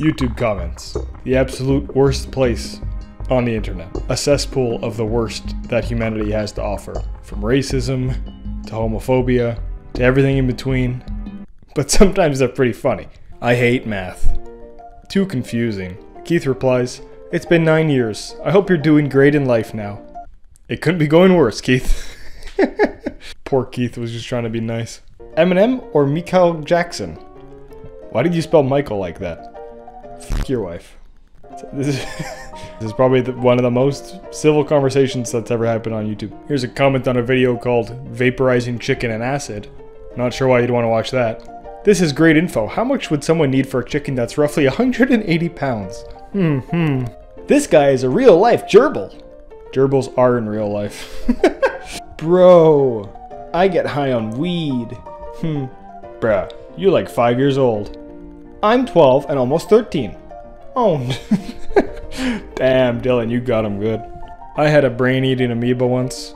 YouTube comments. The absolute worst place on the internet. A cesspool of the worst that humanity has to offer. From racism to homophobia to everything in between. But sometimes they're pretty funny. I hate math. Too confusing. Keith replies, It's been nine years. I hope you're doing great in life now. It couldn't be going worse, Keith. Poor Keith was just trying to be nice. Eminem or Michael Jackson? Why did you spell Michael like that? Fuck your wife. This is, this is probably the, one of the most civil conversations that's ever happened on YouTube. Here's a comment on a video called Vaporizing Chicken and Acid. Not sure why you'd want to watch that. This is great info. How much would someone need for a chicken that's roughly 180 pounds? Hmm, hmm. This guy is a real life gerbil. Gerbils are in real life. Bro, I get high on weed. Hmm. Bruh, you're like 5 years old. I'm 12 and almost 13. Oh. Damn, Dylan, you got him good. I had a brain-eating amoeba once.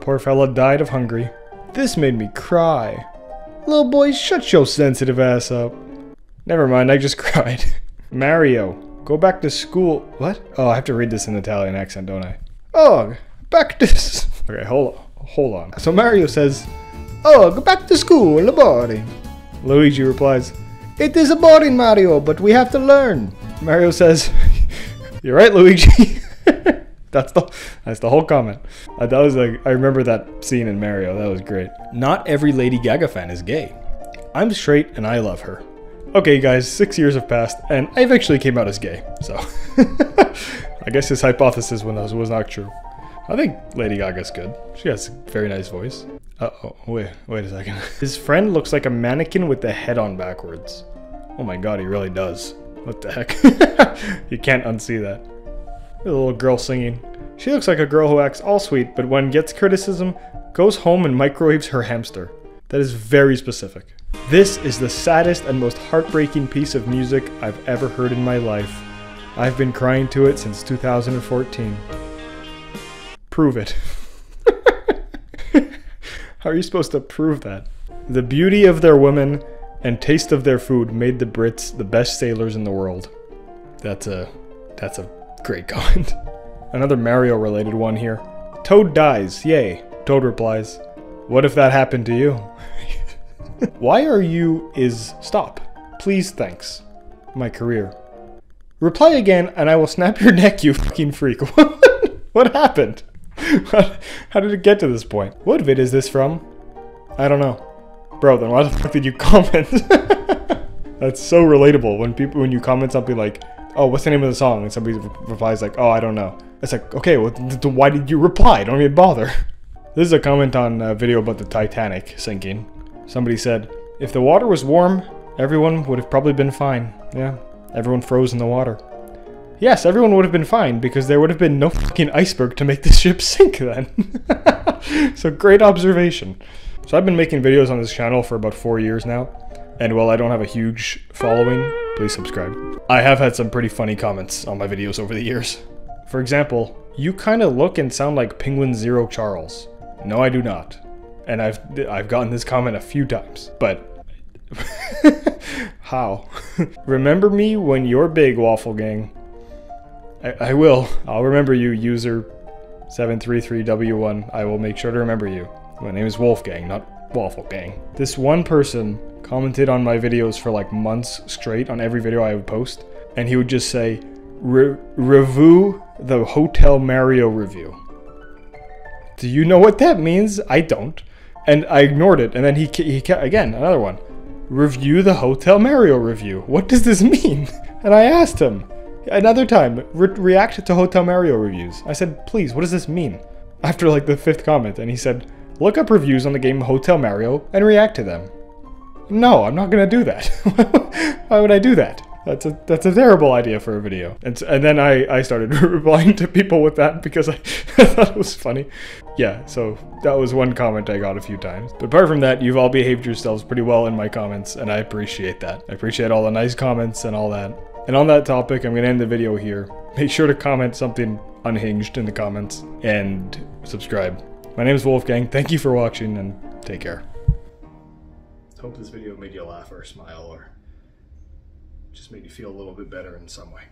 Poor fella died of hungry. This made me cry. Little boy, shut your sensitive ass up. Never mind, I just cried. Mario, go back to school. What? Oh, I have to read this in Italian accent, don't I? Oh, back to... Okay, hold on. Hold on. So Mario says, Oh, go back to school boring. Luigi replies, It is a boring, Mario, but we have to learn. Mario says, You're right, Luigi. that's the that's the whole comment. Uh, that was like I remember that scene in Mario. That was great. Not every Lady Gaga fan is gay. I'm straight and I love her. Okay, guys, six years have passed, and I eventually came out as gay. So I guess his hypothesis was was not true. I think Lady Gaga's good. She has a very nice voice. Uh oh, wait, wait a second. His friend looks like a mannequin with the head on backwards. Oh my god, he really does. What the heck? you can't unsee that. A little girl singing. She looks like a girl who acts all sweet, but when gets criticism, goes home and microwaves her hamster. That is very specific. This is the saddest and most heartbreaking piece of music I've ever heard in my life. I've been crying to it since 2014. Prove it. How are you supposed to prove that? The beauty of their women and taste of their food made the Brits the best sailors in the world. That's a that's a great comment. Another Mario related one here. Toad dies, yay. Toad replies, What if that happened to you? Why are you is stop. Please thanks. My career. Reply again and I will snap your neck, you fucking freak. what happened? How did it get to this point? What vid is this from? I don't know. Bro, then why the fuck did you comment? That's so relatable when people when you comment something like, "Oh, what's the name of the song?" and somebody replies like, "Oh, I don't know." It's like, okay, well, why did you reply? Don't even bother. This is a comment on a video about the Titanic sinking. Somebody said, "If the water was warm, everyone would have probably been fine." Yeah, everyone froze in the water. Yes, everyone would have been fine because there would have been no fucking iceberg to make the ship sink then. so great observation. So I've been making videos on this channel for about four years now. And while I don't have a huge following, please subscribe. I have had some pretty funny comments on my videos over the years. For example, you kind of look and sound like Penguin Zero Charles. No, I do not. And I've I've gotten this comment a few times, but how? Remember me when you're big, Waffle Gang. I, I will. I'll remember you, user 733W1. I will make sure to remember you. My name is Wolfgang, not Waffle Gang. This one person commented on my videos for like months straight on every video I would post, and he would just say, Re review the Hotel Mario review. Do you know what that means? I don't. And I ignored it, and then he, he again, another one. Review the Hotel Mario review. What does this mean? And I asked him, Another time, re react to Hotel Mario reviews. I said, please, what does this mean? After like the fifth comment, and he said, look up reviews on the game Hotel Mario and react to them. No, I'm not gonna do that. Why would I do that? That's a that's a terrible idea for a video. And and then I I started replying to people with that because I, I thought it was funny. Yeah, so that was one comment I got a few times. But apart from that, you've all behaved yourselves pretty well in my comments, and I appreciate that. I appreciate all the nice comments and all that. And on that topic, I'm to end the video here. Make sure to comment something unhinged in the comments and subscribe. My name is Wolfgang. Thank you for watching and take care. Hope this video made you laugh or smile or just made you feel a little bit better in some way.